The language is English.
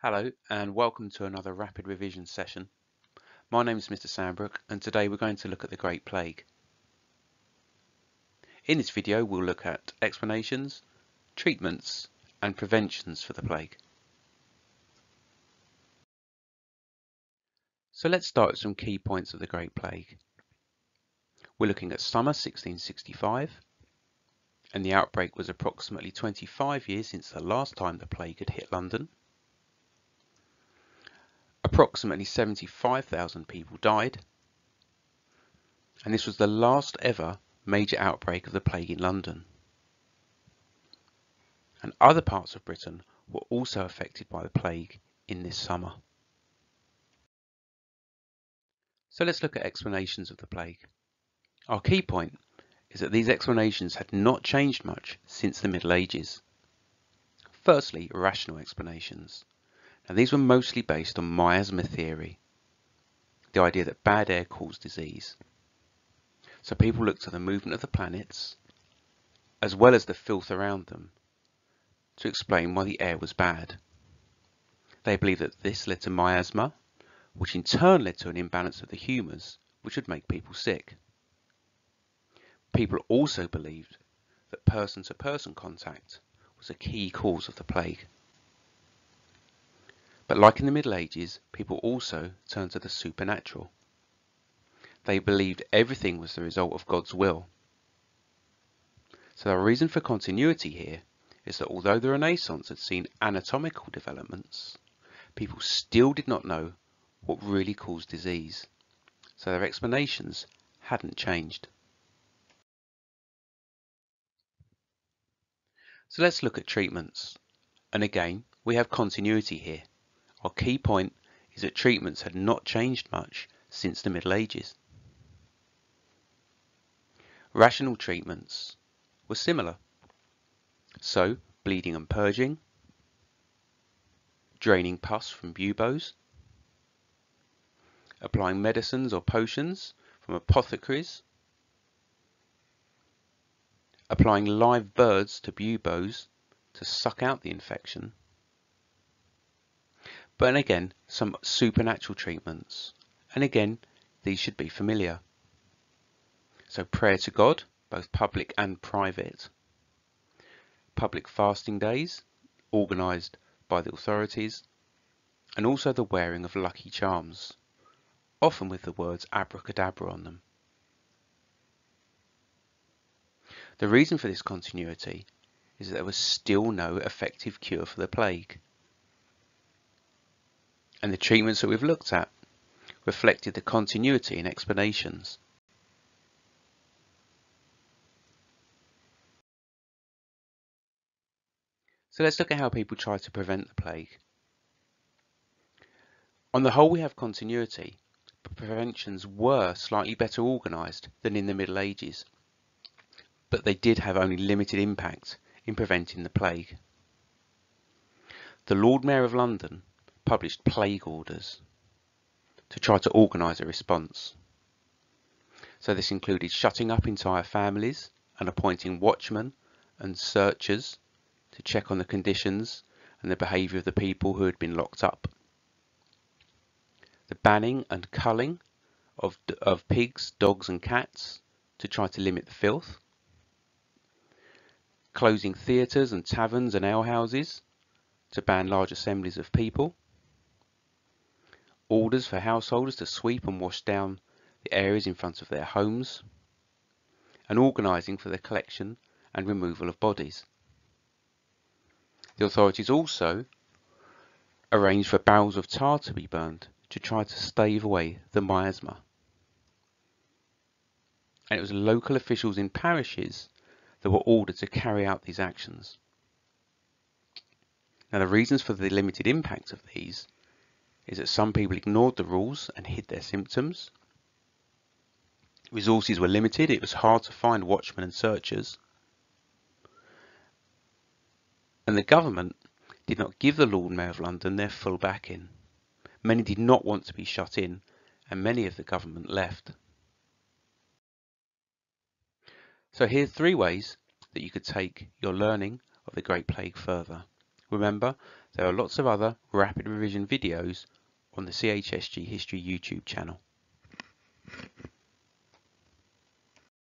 Hello and welcome to another rapid revision session. My name is Mr Sandbrook and today we're going to look at the Great Plague. In this video we'll look at explanations, treatments and preventions for the plague. So let's start with some key points of the Great Plague. We're looking at summer 1665 and the outbreak was approximately 25 years since the last time the plague had hit London. Approximately 75,000 people died and this was the last ever major outbreak of the plague in London. And other parts of Britain were also affected by the plague in this summer. So let's look at explanations of the plague. Our key point is that these explanations had not changed much since the Middle Ages. Firstly, rational explanations. Now these were mostly based on miasma theory, the idea that bad air caused disease. So people looked at the movement of the planets, as well as the filth around them, to explain why the air was bad. They believed that this led to miasma, which in turn led to an imbalance of the humours, which would make people sick. People also believed that person-to-person -person contact was a key cause of the plague. But like in the Middle Ages, people also turned to the supernatural. They believed everything was the result of God's will. So the reason for continuity here is that although the Renaissance had seen anatomical developments, people still did not know what really caused disease. So their explanations hadn't changed. So let's look at treatments. And again, we have continuity here. Our key point is that treatments had not changed much since the Middle Ages. Rational treatments were similar. So, bleeding and purging, draining pus from buboes, applying medicines or potions from apothecaries, applying live birds to buboes to suck out the infection. But again, some supernatural treatments. And again, these should be familiar. So prayer to God, both public and private. Public fasting days, organised by the authorities. And also the wearing of lucky charms, often with the words abracadabra on them. The reason for this continuity is that there was still no effective cure for the plague. And the treatments that we've looked at reflected the continuity in explanations. So let's look at how people try to prevent the plague. On the whole we have continuity, but preventions were slightly better organised than in the Middle Ages but they did have only limited impact in preventing the plague. The Lord Mayor of London published plague orders to try to organise a response. So this included shutting up entire families and appointing watchmen and searchers to check on the conditions and the behaviour of the people who had been locked up. The banning and culling of, of pigs, dogs and cats to try to limit the filth closing theatres and taverns and alehouses to ban large assemblies of people, orders for householders to sweep and wash down the areas in front of their homes, and organising for the collection and removal of bodies. The authorities also arranged for barrels of tar to be burned to try to stave away the miasma. And it was local officials in parishes that were ordered to carry out these actions. Now the reasons for the limited impact of these is that some people ignored the rules and hid their symptoms. Resources were limited, it was hard to find watchmen and searchers. And the government did not give the Lord Mayor of London their full backing. Many did not want to be shut in and many of the government left. So here are three ways that you could take your learning of the Great Plague further. Remember, there are lots of other rapid revision videos on the CHSG History YouTube channel.